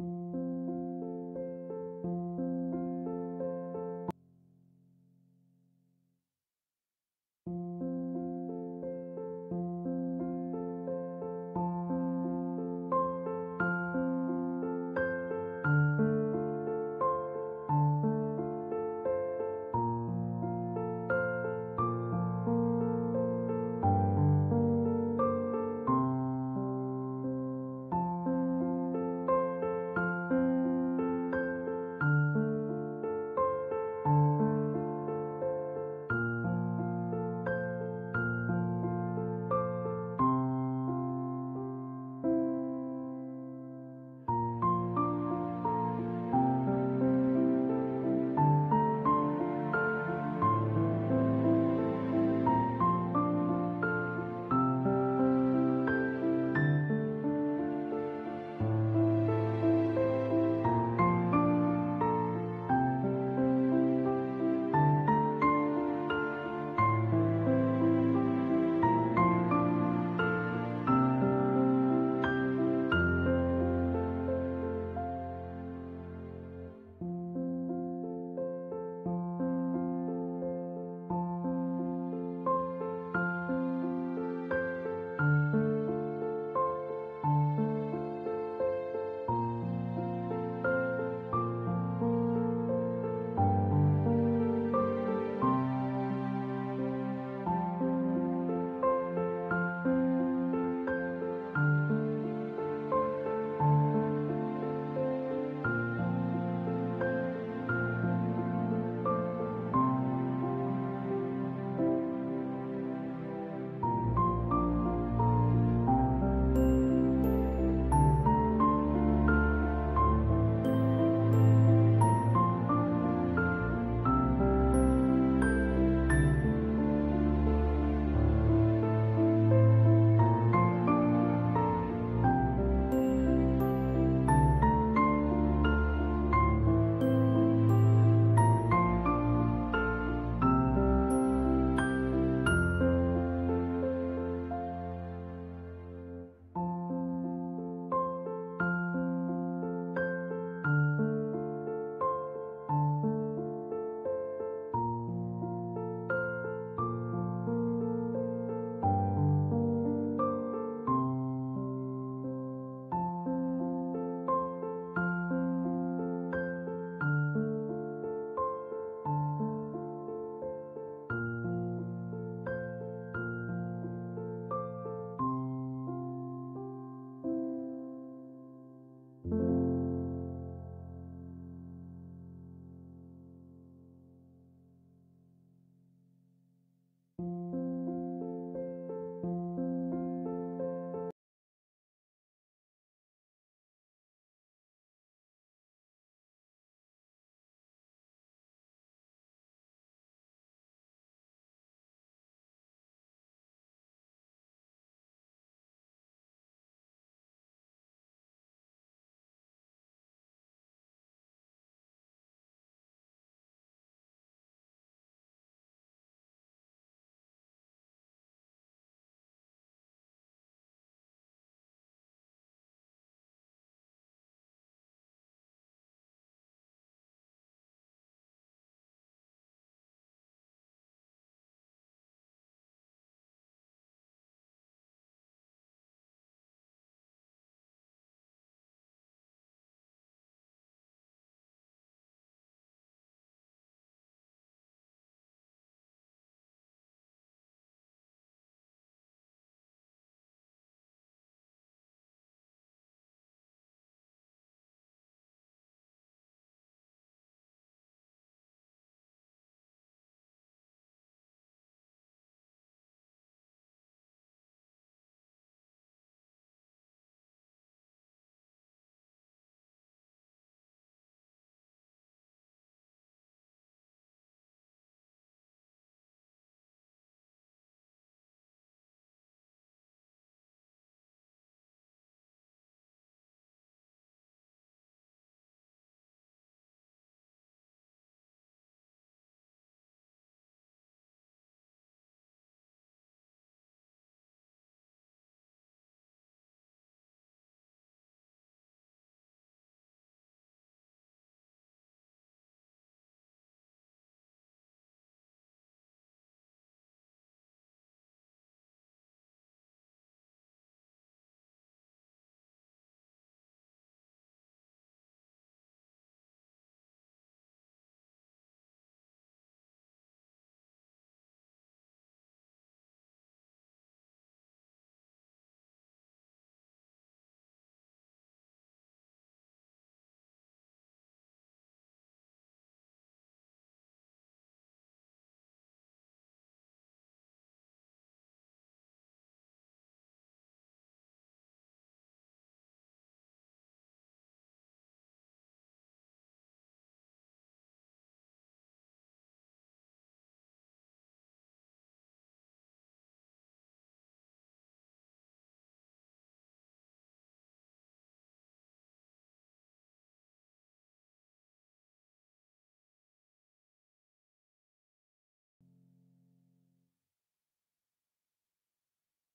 you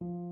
you